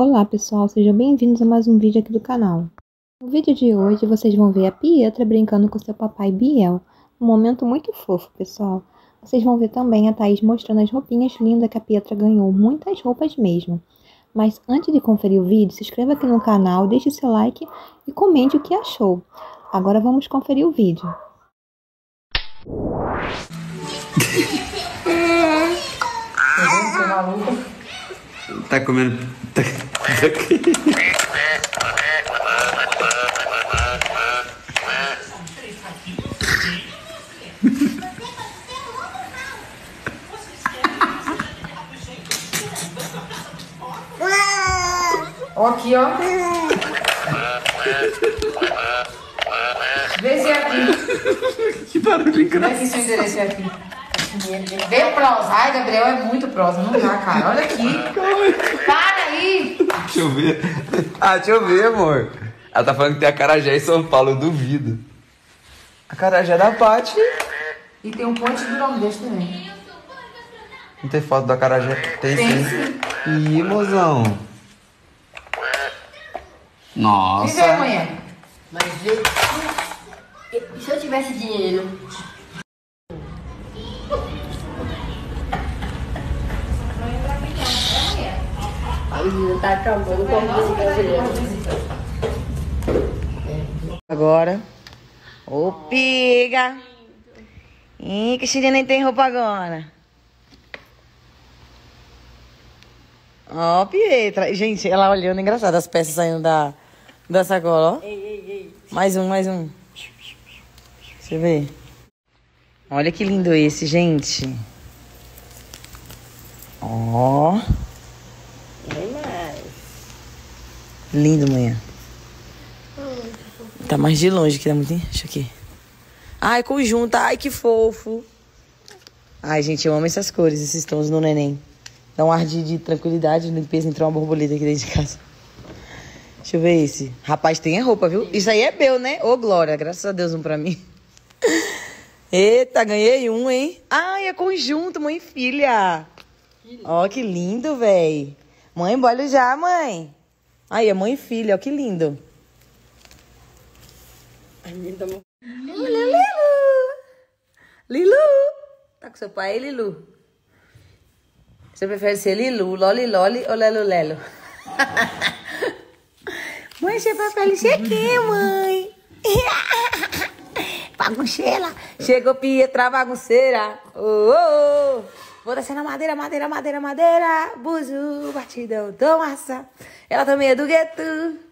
Olá pessoal, sejam bem-vindos a mais um vídeo aqui do canal. No vídeo de hoje vocês vão ver a Pietra brincando com seu papai Biel. Um momento muito fofo, pessoal. Vocês vão ver também a Thaís mostrando as roupinhas lindas que a Pietra ganhou, muitas roupas mesmo. Mas antes de conferir o vídeo, se inscreva aqui no canal, deixe seu like e comente o que achou. Agora vamos conferir o vídeo. Tá comendo. Tá... Ó, aqui, ó. Vê se é aqui. que barulho Vê engraçado. se seu endereço é aqui. Vê prosa. Ai, Gabriel, é muito prosa. Não dá, cara. Olha aqui. Para aí. Deixa eu ver. Ah, deixa eu ver, amor. Ela tá falando que tem a Carajé em São Paulo, eu duvido. A Carajé é da Paty. E tem um ponte do nome desse também. Não tem foto da Carajé? Tem, Tem sim. Ih, mozão. E Nossa. vergonha. Mas eu, se eu tivesse dinheiro. A menina tá acabando com. Agora. Ô, piga! Ih, que esse nem tem roupa agora. Ó, Pietra. Gente, ela olhando, engraçado, as peças saindo da, da sacola, ó. Mais um, mais um. Deixa eu ver. Olha que lindo esse, gente. Ó. Lindo, manhã. Tá mais de longe que dá muito. Deixa aqui. Ai, conjunto. Ai, que fofo. Ai, gente, eu amo essas cores, esses tons no neném. Dá um ar de, de tranquilidade, limpeza. Entrou uma borboleta aqui dentro de casa. Deixa eu ver esse. Rapaz, tem a roupa, viu? Isso aí é meu, né? Ô, Glória, graças a Deus, um pra mim. Eita, ganhei um, hein? Ai, é conjunto, mãe e filha. Ó, que lindo, véi. Mãe, bora já, mãe. Aí, é mãe e filha, ó, que lindo. Olha, Lilu. Lilu. Tá com seu pai aí, Lilu? Você prefere ser Lilu, Loli Loli ou Lelo Lelo? mãe, você prefere ser quem, mãe? Bagunceira. Chegou Pietra, bagunceira. Oh, oh, oh. Vou descer na madeira, madeira, madeira, madeira. Buzu, batidão, tão massa. Ela também é do gueto.